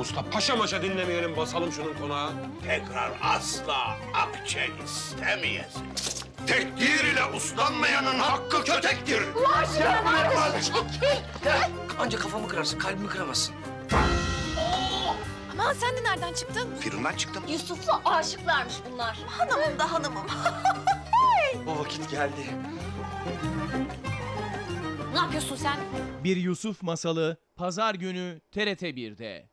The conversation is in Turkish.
Usta paşa maşa dinlemeyelim basalım şunun konağı. Tekrar asla akçe istemeyesin. Tekdir ile uslanmayanın hakkı kötektir. Anca kafamı kırarsın, kalbimi kıramazsın. Aman sen de nereden çıktın? Firundan çıktım. Yusuf'la aşıklarmış bunlar. Hanımım da hanımım. O vakit geldi. ne yapıyorsun sen? Bir Yusuf Masalı Pazar günü TRT 1'de.